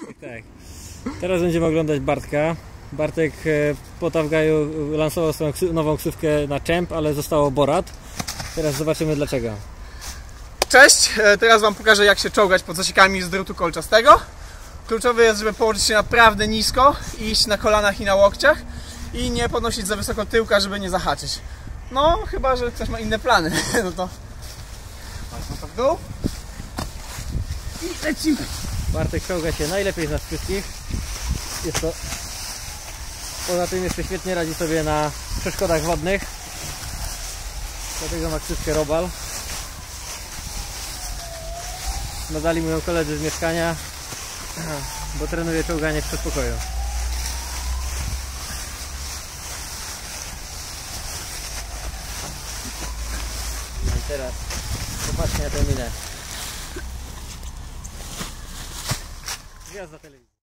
Tak. Teraz będziemy oglądać Bartka. Bartek e, po Tawgaju lansował swoją nową ksywkę na Czemp, ale zostało Borat. Teraz zobaczymy dlaczego. Cześć, e, teraz Wam pokażę jak się czołgać pod zasiekami z drutu kolczastego. Kluczowe jest, żeby położyć się naprawdę nisko, iść na kolanach i na łokciach i nie podnosić za wysoko tyłka, żeby nie zahaczyć. No, chyba, że ktoś ma inne plany, no to... Patrzmy to w dół. I lecimy. Bartek czołga się najlepiej z nas wszystkich. Jest to... Poza tym jeszcze świetnie radzi sobie na przeszkodach wodnych. Dlatego ma ksywkę Robal. Nadali ją koledzy z mieszkania, bo trenuje czołganie w przedpokoju. No i teraz popatrzcie na tę minę. criança da televisão.